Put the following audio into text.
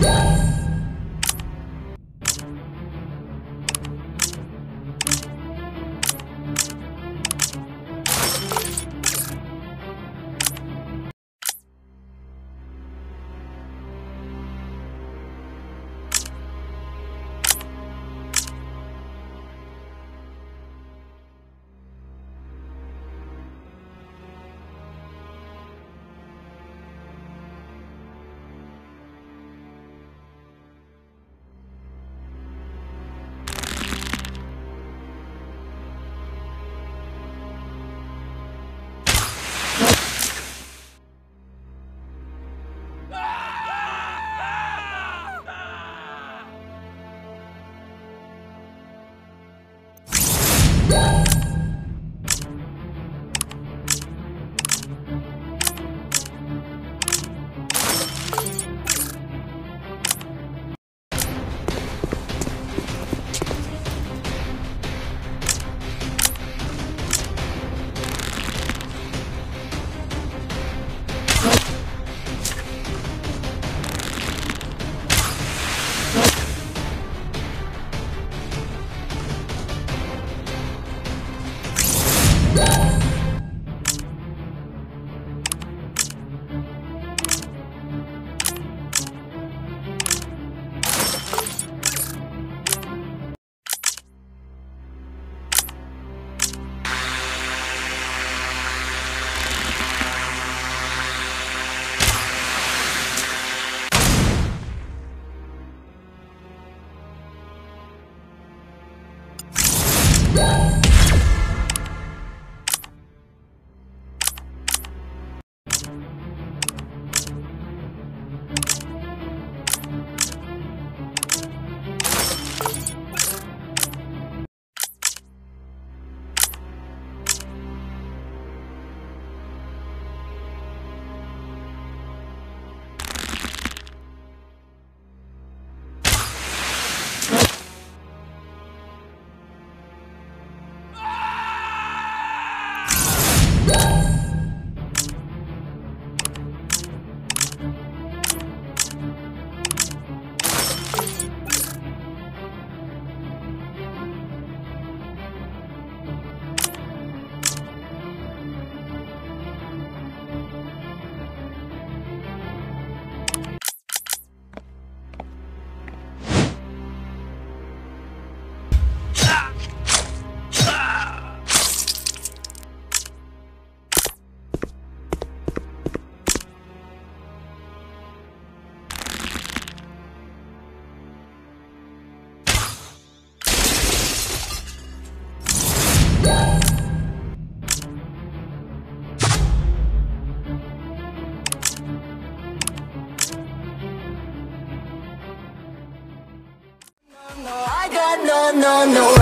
Yeah. No, no, no, no.